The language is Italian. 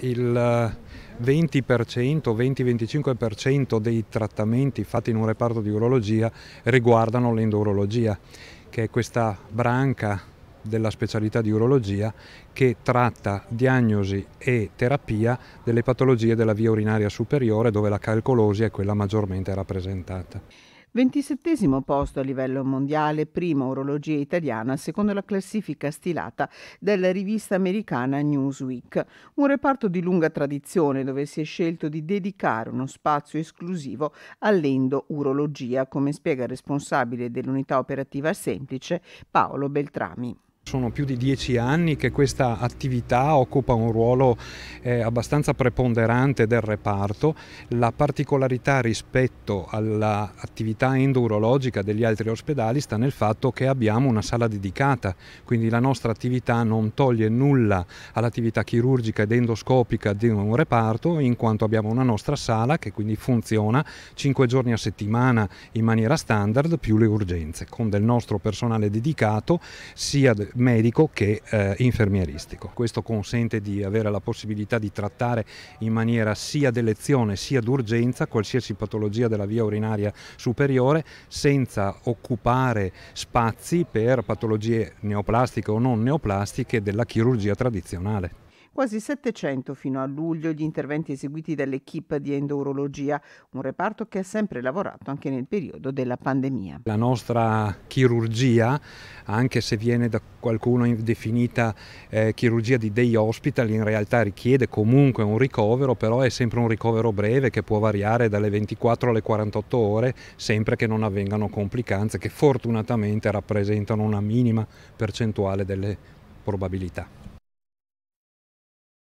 il 20%-20-25% dei trattamenti fatti in un reparto di urologia riguardano l'endourologia, che è questa branca della specialità di urologia che tratta diagnosi e terapia delle patologie della via urinaria superiore dove la calcolosi è quella maggiormente rappresentata. 27 posto a livello mondiale, prima urologia italiana secondo la classifica stilata della rivista americana Newsweek, un reparto di lunga tradizione dove si è scelto di dedicare uno spazio esclusivo all'endourologia, come spiega il responsabile dell'unità operativa semplice Paolo Beltrami. Sono più di dieci anni che questa attività occupa un ruolo eh, abbastanza preponderante del reparto. La particolarità rispetto all'attività endourologica degli altri ospedali sta nel fatto che abbiamo una sala dedicata, quindi la nostra attività non toglie nulla all'attività chirurgica ed endoscopica di un reparto, in quanto abbiamo una nostra sala che quindi funziona cinque giorni a settimana in maniera standard più le urgenze, con del nostro personale dedicato sia medico che eh, infermieristico. Questo consente di avere la possibilità di trattare in maniera sia d'elezione sia d'urgenza qualsiasi patologia della via urinaria superiore senza occupare spazi per patologie neoplastiche o non neoplastiche della chirurgia tradizionale. Quasi 700 fino a luglio gli interventi eseguiti dall'equipe di endourologia, un reparto che ha sempre lavorato anche nel periodo della pandemia. La nostra chirurgia, anche se viene da qualcuno definita eh, chirurgia di day hospital, in realtà richiede comunque un ricovero, però è sempre un ricovero breve che può variare dalle 24 alle 48 ore, sempre che non avvengano complicanze che fortunatamente rappresentano una minima percentuale delle probabilità.